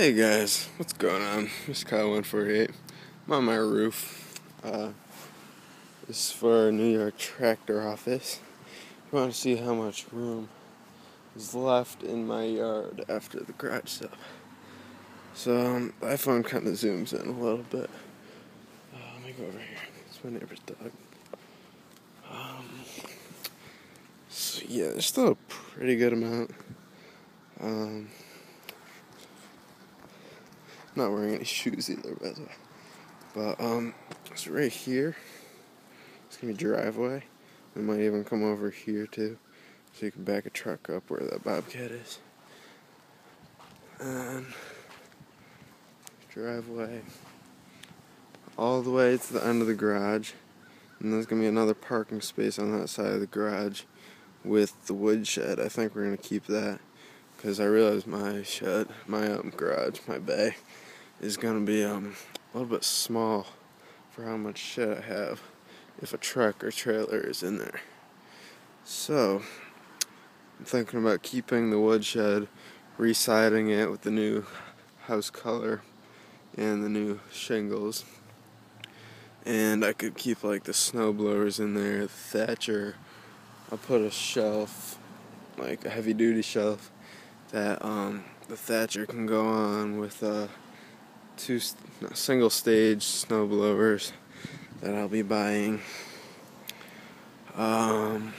Hey guys, what's going on? It's is Kyle148. I'm on my roof. Uh, this is for our New York tractor office. You want to see how much room is left in my yard after the garage sale. So, um, the iPhone kind of zooms in a little bit. Uh, let me go over here. It's my neighbor's dog. Um, so, yeah, there's still a pretty good amount. Um, not wearing any shoes either, by the way. But um, it's right here. It's gonna be driveway. It might even come over here too, so you can back a truck up where that bobcat is. And driveway all the way to the end of the garage. And there's gonna be another parking space on that side of the garage with the wood shed. I think we're gonna keep that because I realized my shed, my um, garage, my bay is gonna be um, a little bit small for how much shit I have if a truck or trailer is in there. So I'm thinking about keeping the woodshed, residing it with the new house color and the new shingles. And I could keep like the snow blowers in there, the thatcher. I'll put a shelf, like a heavy duty shelf, that um, the thatcher can go on with uh, two single stage snow blowers that I'll be buying. Um,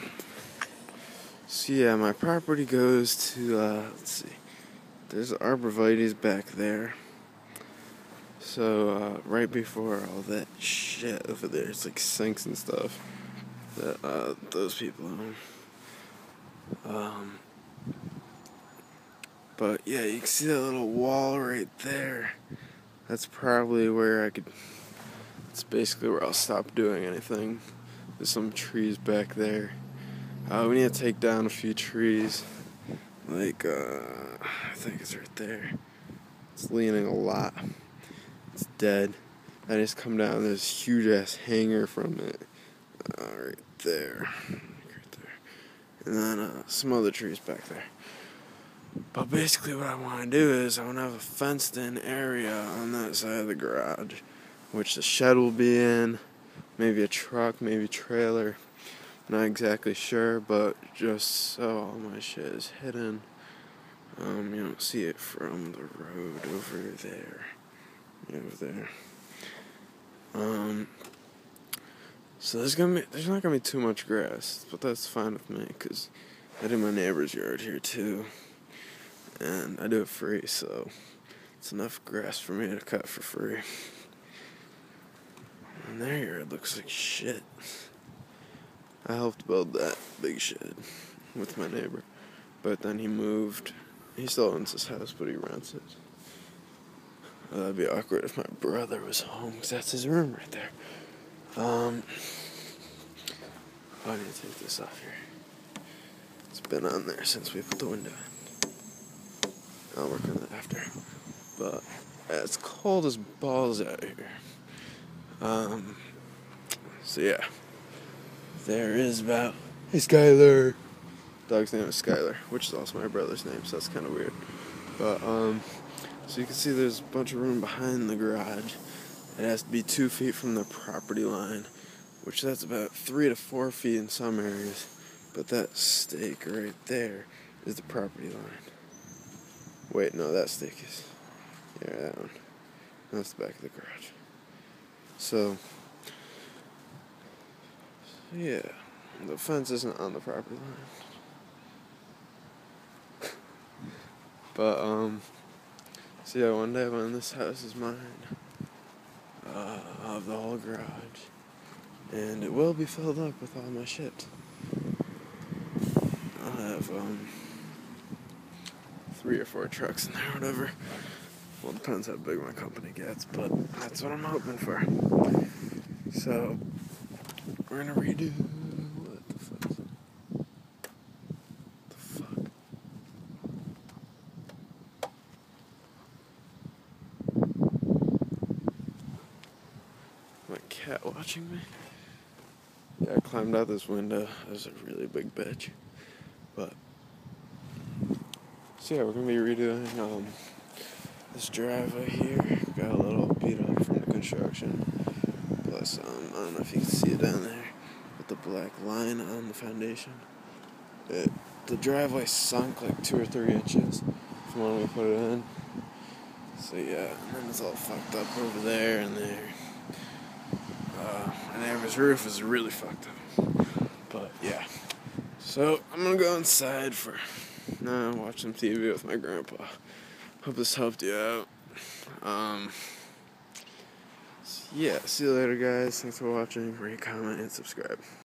so yeah, my property goes to uh, let's see, there's arborvitae's back there. So uh, right before all that shit over there, it's like sinks and stuff that uh, those people own. Um, but yeah, you can see that little wall right there that's probably where I could. It's basically where I'll stop doing anything. There's some trees back there. Uh, we need to take down a few trees. Like, uh, I think it's right there. It's leaning a lot. It's dead. I just come down. A huge ass hanger from it. Uh, right there. Right there. And then uh, some other trees back there. But basically, what I want to do is I want to have a fenced in area on that side of the garage, which the shed will be in, maybe a truck, maybe trailer. Not exactly sure, but just so all my shit is hidden. Um, you don't see it from the road over there. Over there. Um, so there's gonna be there's not gonna be too much grass, but that's fine with me because I do my neighbor's yard here too and I do it free, so it's enough grass for me to cut for free. And there it looks like shit. I helped build that big shed with my neighbor, but then he moved. He still owns his house, but he rents it. Uh, that'd be awkward if my brother was home, because that's his room right there. Um, I need to take this off here. It's been on there since we put the window in. I'll work on that after. But it's cold as balls out here. Um, so yeah, there is about. Hey Skyler. Dog's name is Skyler, which is also my brother's name, so that's kind of weird. But um, so you can see there's a bunch of room behind the garage. It has to be two feet from the property line, which that's about three to four feet in some areas. But that stake right there is the property line. Wait, no, that stick is. Yeah, that one. That's the back of the garage. So, yeah, the fence isn't on the property line. but, um, so yeah, one day when this house is mine, uh, I'll have the whole garage. And it will be filled up with all my shit. I'll have, um, three or four trucks in there, whatever. Well, it depends how big my company gets, but that's what I'm hoping for. So, we're gonna redo. What the fuck? The fuck? My cat watching me? Yeah, I climbed out this window. That was a really big bitch. But so yeah, we're gonna be redoing um, This driveway here got a little beat up from the construction. Plus, um, I don't know if you can see it down there with the black line on the foundation. It, the driveway sunk like two or three inches from when we put it in. So yeah, and it's all fucked up over there and there. Uh, and Amber's roof is really fucked up. But yeah. So I'm gonna go inside for now, watch some TV with my grandpa. Hope this helped you out. Um, yeah, see you later, guys. Thanks for watching. Rate, comment, and subscribe.